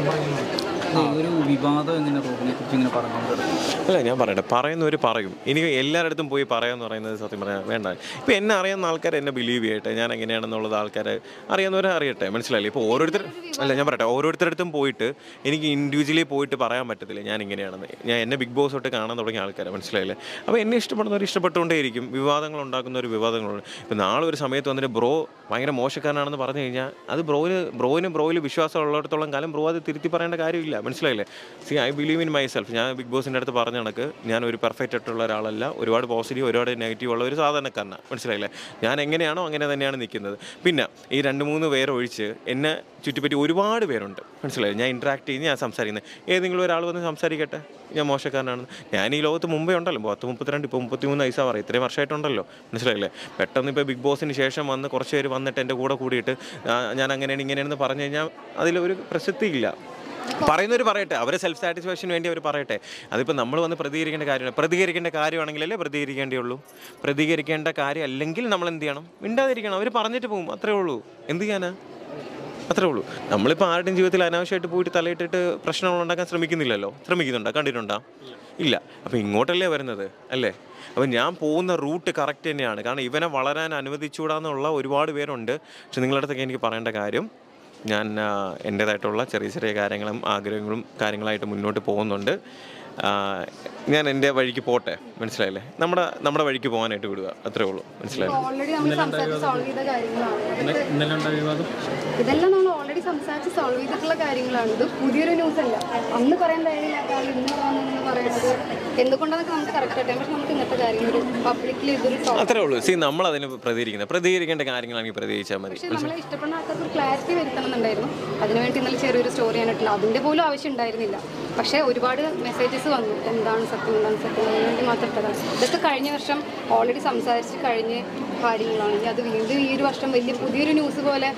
ഈ ഒരു വിവാദം അല്ല ഞാൻ പറയട്ടെ. പറയുന്നവർ പറയും. എനിക്ക് എല്ലായിടത്തും പോയി പറയാമെന്ന് പറയുന്നത് സത്യം പറയാൻ വേണ്ട. ഇപ്പം എന്നെ അറിയാവുന്ന ആൾക്കാർ എന്നെ ബിലീവ് ചെയ്യട്ടെ. ഞാൻ എങ്ങനെയാണെന്നുള്ളത് ആൾക്കാർ അറിയാവുന്നവരെ അറിയട്ടെ. മനസ്സിലായില്ലേ? ഇപ്പോൾ ഓരോരുത്തർ അല്ല ഞാൻ പറയട്ടെ. ഓരോരുത്തരടുത്തും പോയിട്ട് എനിക്ക് ഇൻഡിവിജ്വലി പോയിട്ട് പറയാൻ പറ്റത്തില്ല ഞാൻ ഇങ്ങനെയാണെന്ന്. ഞാൻ എന്നെ ബിഗ് ബോസ് തൊട്ട് കാണാൻ തുടങ്ങിയ ആൾക്കാരെ. മനസ്സിലായില്ലേ? അപ്പോൾ എന്നെ ഇഷ്ടപ്പെടുന്നവർ ഇഷ്ടപ്പെട്ടുകൊണ്ടേയിരിക്കും. വിവാദങ്ങൾ ഉണ്ടാക്കുന്ന ഒരു വിവാദങ്ങളുണ്ട് ഇപ്പം നാളെ ഒരു സമയത്ത് വന്നിട്ട് ബ്രോ ഭയങ്കര മോശക്കാരനാണെന്ന് പറഞ്ഞു കഴിഞ്ഞാൽ അത് ബ്രോയിന് ബ്രോയിന് ബ്രോയിൽ വിശ്വാസം ഉള്ളിടത്തോളം കാലം ബ്രോ അത് തിരുത്തി പറയേണ്ട കാര്യമില്ല. മനസ്സിലായില്ലേ. See I believe in myself ഞാൻ ബിഗ് ബോസിന്റെ അടുത്ത് പറഞ്ഞ കണക്ക് ഞാൻ ഒരു പെർഫെക്റ്റ് ആയിട്ടുള്ള ഒരാളല്ല. ഒരുപാട് പോസിറ്റീവ് ഒരുപാട് നെഗറ്റീവ് ഉള്ള ഒരു സാധാരണക്കാരനാണ് മനസ്സിലായില്ലേ? ഞാൻ എങ്ങനെയാണോ അങ്ങനെ തന്നെയാണ് നിൽക്കുന്നത്. പിന്നെ ഈ രണ്ട് മൂന്ന് പേരൊഴിച്ച് എന്നെ ചുറ്റിപ്പറ്റി ഒരുപാട് പേരുണ്ട്. മനസ്സിലായി? ഞാൻ ഇൻട്രാക്ട് ചെയ്ത് ഞാൻ സംസാരിക്കുന്നത് ഏതെങ്കിലും ഒരാൾ വന്ന് സംസാരിക്കട്ടെ? ഞാൻ മോശക്കാരനാണ്. ഞാൻ ഈ ലോകത്ത് മുമ്പേ ഉണ്ടല്ലോ. പത്ത് മുപ്പത്തിരണ്ട് ഇപ്പോൾ മുപ്പത്തിമൂന്ന് വയസ്സാ പറയും ഇത്രയും വർഷമായിട്ടുണ്ടല്ലോ. മനസ്സിലായില്ലേ? പെട്ടെന്ന് ഇപ്പോൾ ബിഗ് ബോസിന് ശേഷം വന്ന് കുറച്ച് പേര് വന്നിട്ട് എന്റെ കൂടെ കൂടിയിട്ട് ഞാൻ അങ്ങനെയാണ് ഇങ്ങനെയാണെന്ന് പറഞ്ഞു കഴിഞ്ഞാൽ അതിലൊരു പ്രസക്തിയില്ല. പറയുന്നവർ പറയട്ടെ. അവരെ സെൽഫ് സാറ്റിസ്ഫാക്ഷൻ വേണ്ടി അവർ പറയട്ടെ. അതിപ്പോൾ നമ്മൾ വന്ന് പ്രതികരിക്കേണ്ട കാര്യമാണ് പ്രതികരിക്കേണ്ട കാര്യമാണെങ്കിലല്ലേ പ്രതികരിക്കേണ്ടിയുള്ളൂ. പ്രതികരിക്കേണ്ട കാര്യം അല്ലെങ്കിൽ നമ്മൾ എന്ത് ചെയ്യണം? മിണ്ടാതിരിക്കണം. അവർ പറഞ്ഞിട്ട് പോകും. അത്രേ ഉള്ളൂ. എന്ത് ചെയ്യാനാ? അത്രേ ഉള്ളൂ. നമ്മളിപ്പോൾ ആരുടെയും ജീവിതത്തിൽ അനാവശ്യമായിട്ട് പോയിട്ട് തലയിട്ടിട്ട് പ്രശ്നങ്ങൾ ഉണ്ടാക്കാൻ ശ്രമിക്കുന്നില്ലല്ലോ? ശ്രമിക്കുന്നുണ്ടോ? കണ്ടിട്ടുണ്ടോ? ഇല്ല. അപ്പോൾ ഇങ്ങോട്ടല്ലേ വരുന്നത്? അല്ലേ? അപ്പോൾ ഞാൻ പോകുന്ന റൂട്ട് കറക്റ്റ് തന്നെയാണ്. കാരണം ഇവനെ വളരാൻ അനുവദിച്ചുകൂടാന്നുള്ള ഒരുപാട് പേരുണ്ട്. പക്ഷെ നിങ്ങളുടെ അടുത്തൊക്കെ എനിക്ക് പറയേണ്ട കാര്യം ഞാൻ എന്റേതായിട്ടുള്ള ചെറിയ ചെറിയ കാര്യങ്ങളും ആഗ്രഹങ്ങളും കാര്യങ്ങളായിട്ട് മുന്നോട്ട് പോകുന്നുണ്ട്. ഞാൻ എന്റെ വഴിക്ക് പോട്ടെ? മനസ്സിലായില്ലേ? നമ്മുടെ നമ്മുടെ വഴിക്ക് പോകാനായിട്ട് വിടുക. അത്രേ ഉള്ളൂ. മനസ്സിലായില്ലേ? ഓൾറെഡി നമ്മൾ സംസാരിച്ച് സോൾവ് ചെയ്ത കാര്യങ്ങളാണ് ഇന്നലെ ഇന്നലെ ഉണ്ടായ വിവാദം? ഇതെല്ലാം നമ്മൾ സംസാരിച്ച് സോൾവ് ചെയ്തിട്ടുള്ള കാര്യങ്ങളാണ്. ഇത് പുതിയൊരു ന്യൂസ് അല്ല. അന്ന് പറയാൻ ധൈര്യമില്ലാത്ത ഇന്ന് വന്നെന്ന് പറയുന്നത് എന്തുകൊണ്ടാണെന്നൊക്കെ നമുക്ക് കറക്റ്റ് ആയിട്ട് പക്ഷെ നമുക്ക് ഇന്നത്തെ കാര്യം പബ്ലിക്കിൽ ഇതൊരു അത്രേ ഉള്ളൂ. സി നമ്മൾ അതിന് പ്രതികരിക്കുന്നത്. പ്രതികരിക്കേണ്ട കാര്യങ്ങളാണെങ്കിൽ പ്രതികരിച്ചാൽ മതി. പക്ഷെ നമ്മളെ ഇഷ്ടപ്പെടുന്ന ആൾക്കാർക്ക് ക്ലാരിറ്റി വരുത്തണമെന്നുണ്ടായിരുന്നു. അതിനുവേണ്ടി ഇന്നലെ ചെറിയൊരു സ്റ്റോറി ഞാനിട്ടില്ല അതിന്റെ പോലും ആവശ്യം ഉണ്ടായിരുന്നില്ല. പക്ഷേ ഒരുപാട് മെസ്സേജസ് വന്നു. എന്താണ് സത്യം എന്താണ് സത്യം അതിനുവേണ്ടി മാത്രം ഇതൊക്കെ കഴിഞ്ഞ വർഷം ഓൾറെഡി സംസാരിച്ച് കഴിഞ്ഞ കാര്യങ്ങളാണ്. അത് വീണ്ടും ഈ ഒരു വർഷം വലിയ പുതിയൊരു ന്യൂസ് പോലെ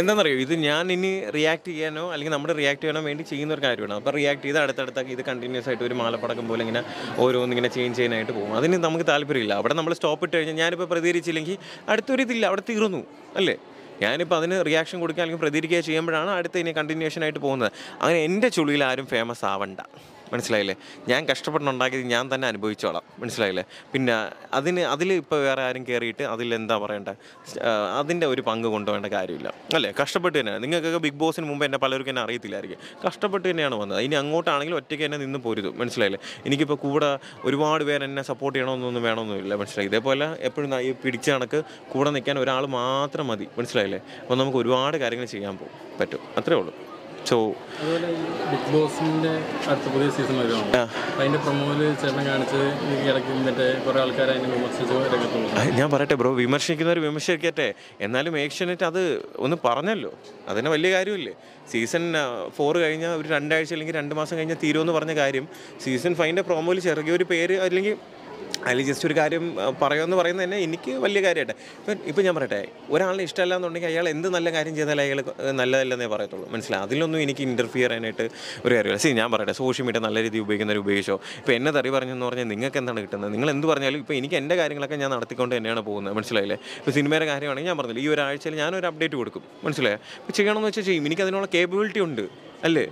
എന്താണെന്നറിയോ ഇത് ഞാൻ ഇനി റിയാക്ട് ചെയ്യാനോ അല്ലെങ്കിൽ നമ്മുടെ റിയാക്ട് ചെയ്യാനോ വേണ്ടി ചെയ്യുന്ന ഒരു കാര്യമാണ്. അപ്പോൾ റിയാക്ട് ചെയ്ത് അടുത്തടുത്ത ഇത് കണ്ടിന്യൂസ് ആയിട്ട് ഒരു മാലപ്പടക്കം പോലെ ഇങ്ങനെ ഓരോന്ന് ഇങ്ങനെ ചേഞ്ച് ചെയ്യാനായിട്ട് പോകും. അതിന് നമുക്ക് താല്പര്യമില്ല. അവിടെ നമ്മൾ സ്റ്റോപ്പ് ഇട്ട് കഴിഞ്ഞാൽ ഞാനിപ്പോൾ പ്രതികരിച്ചില്ലെങ്കിൽ അടുത്തൊരു ഇതില്ല അവിടെ തീർന്നു. അല്ലേ? ഞാനിപ്പോൾ അതിന് റിയാക്ഷൻ കൊടുക്കുക അല്ലെങ്കിൽ പ്രതികരിക്കുക ചെയ്യുമ്പോഴാണ് അടുത്ത ഇനി കണ്ടിന്യൂഷൻ ആയിട്ട് പോകുന്നത്. അങ്ങനെ എന്റെ ചുളിയിൽ ആരും ഫേമസ് ആവണ്ട. മനസ്സിലായില്ലേ? ഞാൻ കഷ്ടപ്പെട്ടുണ്ടാക്കിയത് ഞാൻ തന്നെ അനുഭവിച്ചോളാം. മനസ്സിലായില്ലേ? പിന്നെ അതിന് അതിൽ ഇപ്പോൾ വേറെ ആരും കയറിയിട്ട് അതിൽ എന്താ പറയണ്ട? അതിന്റെ ഒരു പങ്ക് കൊണ്ടുപോകേണ്ട കാര്യമില്ല. അല്ലേ? കഷ്ടപ്പെട്ട് തന്നെയാണ്. നിങ്ങൾക്കൊക്കെ ബിഗ് ബോസിന് മുമ്പ് എന്നെ പലർക്കും എന്നെ അറിയത്തില്ലായിരിക്കും. കഷ്ടപ്പെട്ട് തന്നെയാണ് വന്നത്. ഇനി അങ്ങോട്ടാണെങ്കിലും ഒറ്റയ്ക്ക് എന്നെ നിന്ന് പോരുത്. മനസ്സിലായില്ലേ? എനിക്കിപ്പോൾ കൂടെ ഒരുപാട് പേര് എന്നെ സപ്പോർട്ട് ചെയ്യണമെന്നൊന്നും വേണമെന്നില്ല. മനസ്സിലായി? ഇതേപോലെ എപ്പോഴും ഈ പിടിച്ച കണക്ക് കൂടെ നിൽക്കാൻ ഒരാൾ മാത്രം മതി. മനസ്സിലായില്ലേ? അപ്പോൾ നമുക്ക് ഒരുപാട് കാര്യങ്ങൾ ചെയ്യാൻ പോകും പറ്റും. അത്രേ ഉള്ളൂ. സോ ബിഗ് ബോസിന്റെ അടുത്ത പുതിയ സീസൺ വരുവാണ്. അതിന്റെ പ്രൊമോയിൽ ചേട്ടൻ കാണിച്ച് ഈ ഇടയ്ക്ക് മറ്റേ കുറെ ആൾക്കാർ അതിനെ വിമർശിച്ച് രംഗത്തുള്ളൂ. ഞാൻ പറയട്ടെ ബ്രോ വിമർശിക്കുന്നവർ വിമർശിക്കട്ടെ. എന്നാലും ഏഷ്യനെറ്റ് അത് ഒന്ന് പറഞ്ഞല്ലോ. അതിന് വലിയ കാര്യമില്ലേ. സീസൺ ഫോർ കഴിഞ്ഞാൽ ഒരു രണ്ടാഴ്ച അല്ലെങ്കിൽ രണ്ട് മാസം കഴിഞ്ഞാൽ തീരുമെന്ന് പറഞ്ഞ കാര്യം സീസൺ ഫൈവിന്റെ പ്രോമോയിൽ ചെറിയൊരു പേര് അല്ലെങ്കിൽ അതിൽ ജസ്റ്റ് ഒരു കാര്യം പറയുമെന്ന് പറയുന്നത് തന്നെ എനിക്ക് വലിയ കാര്യമായിട്ട്. ഇപ്പം ഇപ്പം ഞാൻ പറയട്ടെ ഒരാളെ ഇഷ്ടമല്ല എന്നുണ്ടെങ്കിൽ അയാൾ എന്ത് നല്ല കാര്യം ചെയ്താലും അയാൾ നല്ലതല്ലെന്നേ പറയത്തുള്ളൂ. മനസ്സിലായി? അതിലൊന്നും എനിക്ക് ഇന്റർഫിയർ ചെയ്യാനായിട്ട് ഒരു കാര്യമില്ല. സി ഞാൻ പറയട്ടെ സോഷ്യൽ മീഡിയ നല്ല രീതിയിൽ ഉപയോഗിക്കുന്നവർ ഉപയോഗിച്ചോ? ഇപ്പോൾ എന്നെ തറി പറഞ്ഞെന്ന് പറഞ്ഞാൽ നിങ്ങൾക്ക് എന്താണ് കിട്ടുന്നത്? നിങ്ങൾ എന്ത് പറഞ്ഞാലും ഇപ്പോൾ എനിക്ക് എന്റെ കാര്യങ്ങളൊക്കെ ഞാൻ നടത്തിക്കൊണ്ട് തന്നെയാണ് പോകുന്നത്. മനസ്സിലായില്ലേ? ഇപ്പോൾ സിനിമയുടെ കാര്യമാണെങ്കിൽ ഞാൻ പറഞ്ഞില്ല ഈ ഒരാഴ്ചയിൽ ഞാനൊരു അപ്ഡേറ്റ് കൊടുക്കും. മനസ്സിലായോ? ഇപ്പോൾ ചെയ്യണമെന്ന് വെച്ചാൽ ചെയ്യും. എനിക്ക് അതിനുള്ള കേപ്പബിലിറ്റി ഉണ്ട്. അല്ലേ?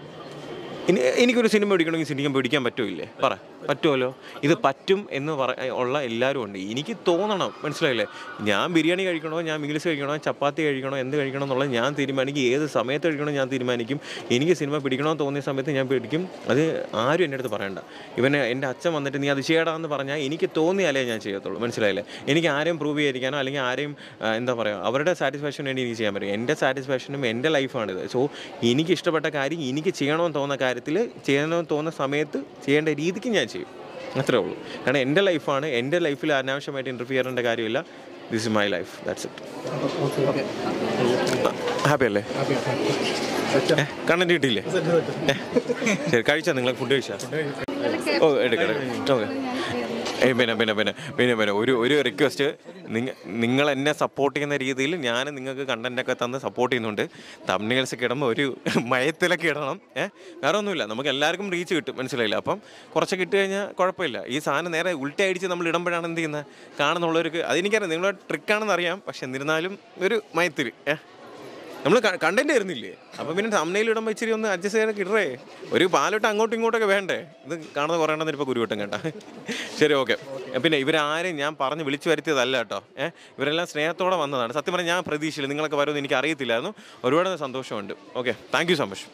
ഇനി എനിക്കൊരു സിനിമ പിടിക്കണമെങ്കിൽ സിനിമ പിടിക്കാൻ പറ്റുമില്ലേ പറ. പറ്റുമല്ലോ? ഇത് പറ്റും എന്ന് പറ ഉള്ള എല്ലാവരും ഉണ്ട്. എനിക്ക് തോന്നണം. മനസ്സിലായില്ലേ? ഞാൻ ബിരിയാണി കഴിക്കണോ? ഞാൻ മീൽസ് കഴിക്കണോ? ചപ്പാത്തി കഴിക്കണോ? എന്ത് കഴിക്കണം എന്നുള്ളത് ഞാൻ തീരുമാനിക്കും. ഏത് സമയത്ത് കഴിക്കണോ ഞാൻ തീരുമാനിക്കും. എനിക്ക് സിനിമ പിടിക്കണമെന്ന് തോന്നിയ സമയത്ത് ഞാൻ പിടിക്കും. അത് ആരും എന്റെ അടുത്ത് പറയണ്ട. ഇവനെ എന്റെ അച്ഛൻ വന്നിട്ട് നീ അത് ചെയ്യടാ എന്ന് പറഞ്ഞാൽ എനിക്ക് തോന്നിയാലേ ഞാൻ ചെയ്യത്തുള്ളൂ. മനസ്സിലായില്ലേ? എനിക്ക് ആരെയും പ്രൂവ് ചെയ്തിരിക്കാനോ അല്ലെങ്കിൽ ആരെയും എന്താ പറയുക അവരുടെ സാറ്റിസ്ഫാക്ഷന് വേണ്ടി എനിക്ക് ചെയ്യാൻ പറ്റും. എന്റെ സാറ്റിസ്ഫാക്ഷനും എന്റെ ലൈഫാണിത് സോ എനിക്ക് ഇഷ്ടപ്പെട്ട കാര്യം എനിക്ക് ചെയ്യണമെന്ന് തോന്നുന്ന കാര്യത്തിൽ ചെയ്യണമെന്ന് തോന്നുന്ന സമയത്ത് ചെയ്യേണ്ട രീതിക്ക് ഞാൻ ചെയ്യും. അത്രേ ഉള്ളൂ. കാരണം എന്റെ ലൈഫാണ് എന്റെ ലൈഫിൽ അനാവശ്യമായിട്ട് ഇന്റർഫിയർ ചെയ്യേണ്ട കാര്യമില്ല. This is my life that's it happy അല്ലേ? കണ്ണൻ കിട്ടിയില്ലേ? ശരി കഴിച്ചാ നിങ്ങൾ ഫുഡ് കഴിച്ചാ? ഓ എടുക്കട്ടെ ഓക്കെ. പിന്നെ പിന്നെ പിന്നെ പിന്നെ പിന്നെ ഒരു ഒരു റിക്വസ്റ്റ് നിങ്ങൾ എന്നെ സപ്പോർട്ട് ചെയ്യുന്ന രീതിയിൽ ഞാൻ നിങ്ങൾക്ക് കണ്ടന്റൊക്കെ തന്ന് സപ്പോർട്ട് ചെയ്യുന്നുണ്ട്. തമ്മിൽസ് കിടുമ്പോൾ ഒരു മയത്തിലൊക്കെ ഇടണം. ഏഹ് വേറെ ഒന്നുമില്ല. നമുക്ക് എല്ലാവർക്കും റീച്ച് കിട്ടും. മനസ്സിലായില്ല? അപ്പം കുറച്ച് കിട്ടി കഴിഞ്ഞാൽ കുഴപ്പമില്ല. ഈ സാധനം നേരെ ഉൾട്ടി അടിച്ച് നമ്മൾ ഇടുമ്പോഴാണ് എന്ത് ചെയ്യുന്നത്? കാണുന്നുള്ളവർക്ക് അതെനിക്കറിയാം നിങ്ങളുടെ ട്രിക്കാണെന്ന് അറിയാം. പക്ഷെ എന്നിരുന്നാലും ഒരു മയത്തിൽ ഏഹ് നമ്മൾ കണ്ടന്റ് വരുന്നില്ലേ? അപ്പം പിന്നെ തമ്മനയിൽ ഇടുമ്പോൾ ഇച്ചിരി ഒന്ന് അഡ്ജസ്റ്റ് ചെയ്യാനൊക്കെ ഇടറേ ഒരു പാലോട്ട് അങ്ങോട്ടും ഇങ്ങോട്ടൊക്കെ വേണ്ടേ? ഇത് കാണുന്നത് കുറയണമെന്ന് ഇപ്പോൾ കുരുവട്ടം കേട്ടാ. ശരി ഓക്കെ പിന്നെ ഇവരാരെയും ഞാൻ പറഞ്ഞ് വിളിച്ചു വരുത്തിയതല്ല കേട്ടോ. ഏഹ് ഇവരെല്ലാം സ്നേഹത്തോടെ വന്നതാണ്. സത്യം പറഞ്ഞാൽ ഞാൻ പ്രതീക്ഷയിൽ നിങ്ങളൊക്കെ വരുമെന്ന് എനിക്ക് അറിയത്തില്ലായിരുന്നു ഒരുപാട് സന്തോഷമുണ്ട്. Okay thank you so much